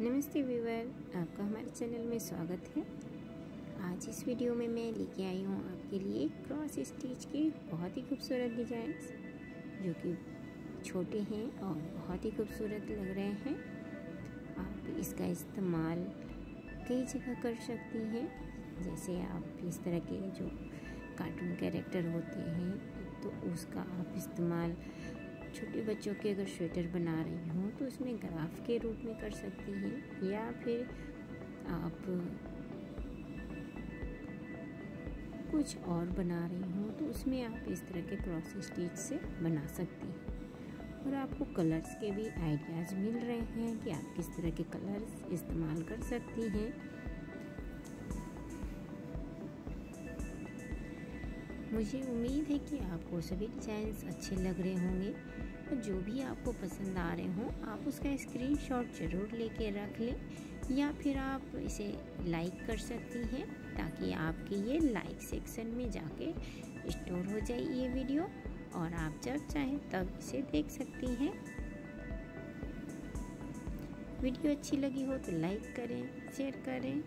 नमस्ते व्यूवर आपका हमारे चैनल में स्वागत है। आज इस वीडियो में मैं लेके आई हूँ आपके लिए क्रॉस स्टिच के बहुत ही खूबसूरत डिजाइन्स, जो कि छोटे हैं और बहुत ही खूबसूरत लग रहे हैं। आप इसका इस्तेमाल कई जगह कर सकती हैं, जैसे आप इस तरह के जो कार्टून कैरेक्टर होते हैं तो उसका आप इस्तेमाल छोटे बच्चों के अगर स्वेटर बना रही हूँ तो उसमें ग्राफ के रूप में कर सकती हैं, या फिर आप कुछ और बना रही हूँ तो उसमें आप इस तरह के क्रॉस स्टिच से बना सकती हैं। और आपको कलर्स के भी आइडियाज़ मिल रहे हैं कि आप किस तरह के कलर्स इस्तेमाल कर सकती हैं। मुझे उम्मीद है कि आपको सभी डिज़ाइंस अच्छे लग रहे होंगे। और जो भी आपको पसंद आ रहे हों, आप उसका स्क्रीनशॉट ज़रूर लेके रख लें, या फिर आप इसे लाइक कर सकती हैं, ताकि आपके ये लाइक सेक्शन में जाके स्टोर हो जाए ये वीडियो। और आप जब चाहें, तब इसे देख सकती हैं। वीडियो अच्छी लगी हो तो लाइक करें, शेयर करें।